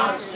Christ.